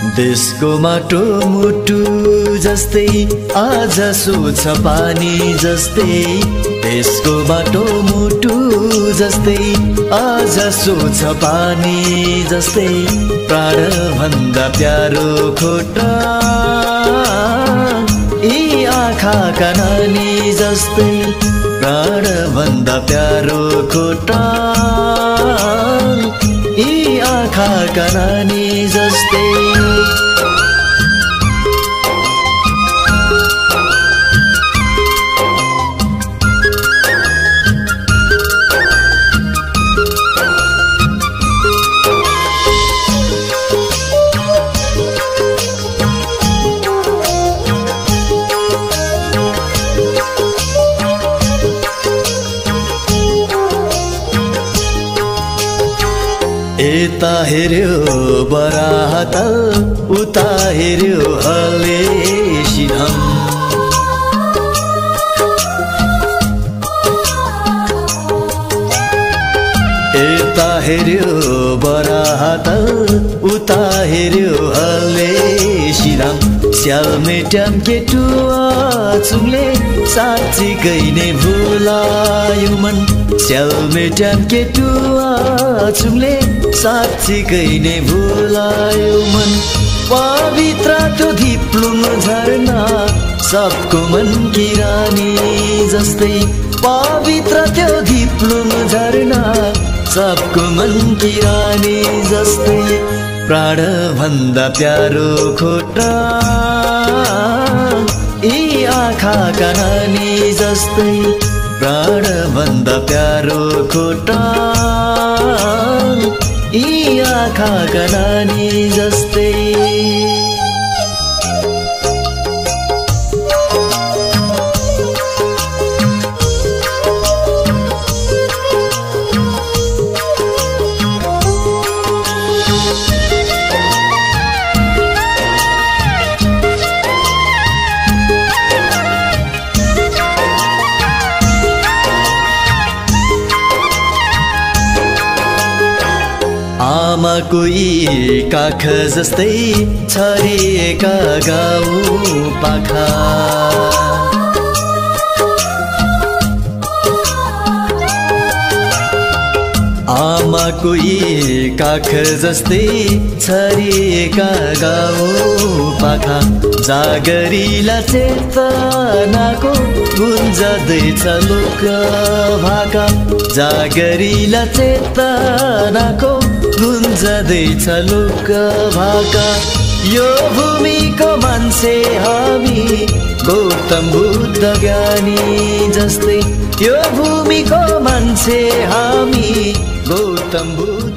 देशको माटो मुटु जस्तै आज सोच पानी जस्तै। देशको बाटो मुटु जस्तै आज सोच पानी जस्तै। भन्दा प्यारो खोटा। यी आँखाका नानी जस्तै भन्दा प्यारो खोटा। यी आँखाका नानी जस्तै। यता हेऱ्यो बरात उता हेऱ्यो हलेसिनम यता हेऱ्यो बरात उता हेऱ्यो हलेसिनम स्यालमेट्याम केटुवा चुङले साँच्चीकै नै भुलायो मन। स्यालमेट्याम केटुवा चुङले साँच्चीकै नै भुलायो मन। पवित्र त्यो धिप्लुङ झरना सबको मन किरानी जस्तै। पवित्र त्यो धिप्लुङ झरना सबको मन किरानी जस्तै। प्राण भन्दा प्यारो खोटा यी आँखाका नानी जस्तै प्राण भन्दा प्यारो खोटा यी आँखाका नानी जस्तै आमाको यी काख जस्तै छरिएका गाउँ पाखा। आमाको यी काख जस्तै छरिएका गाउँ पाखा। जागरीला चेतनाको गुन्जदैछ लोक भाका। जागरीला चेतनाको गुन्जदैछ लोक भाका। यो भूमिको मान्छे हामी। गौतम बुद्ध ज्ञानी जस्तै। यो भूमिको मान्छे हामी। गौतम बुद्ध